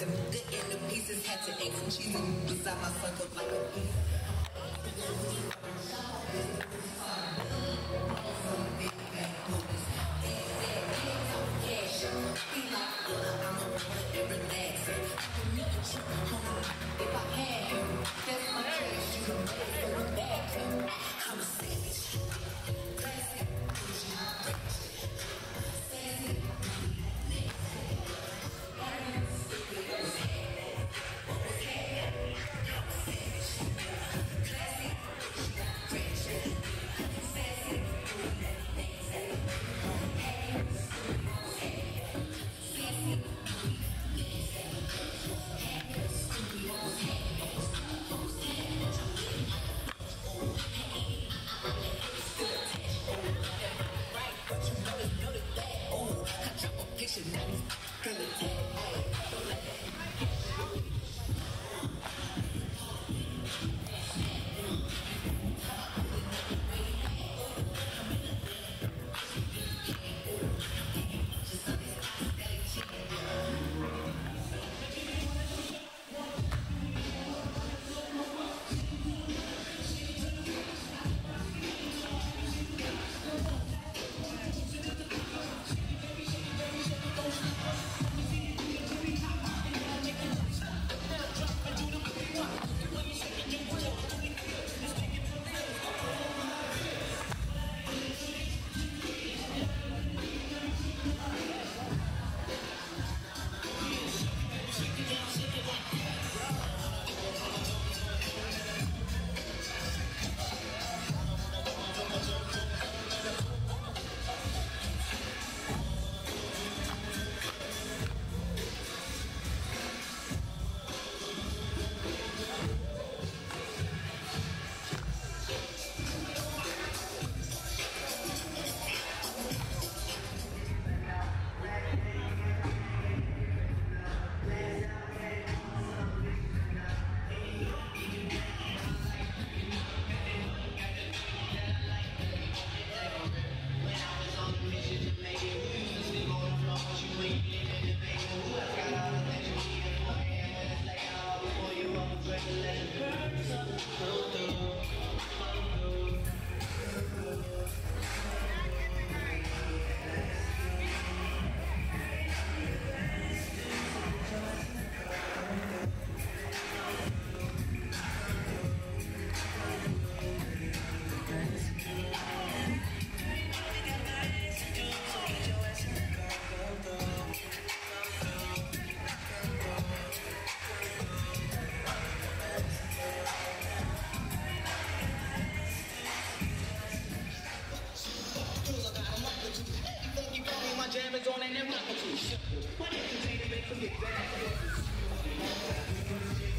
The, the end of pieces had to ache from cheesing beside my circle like a beast. What entertainment them get back?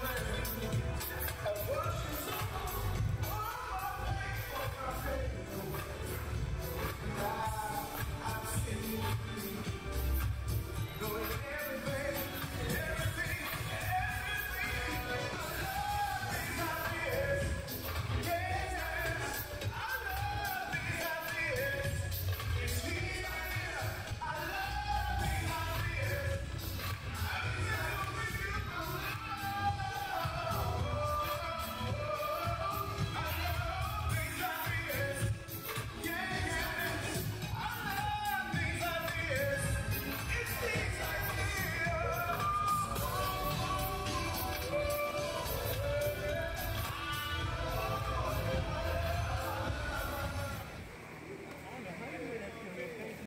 Amen.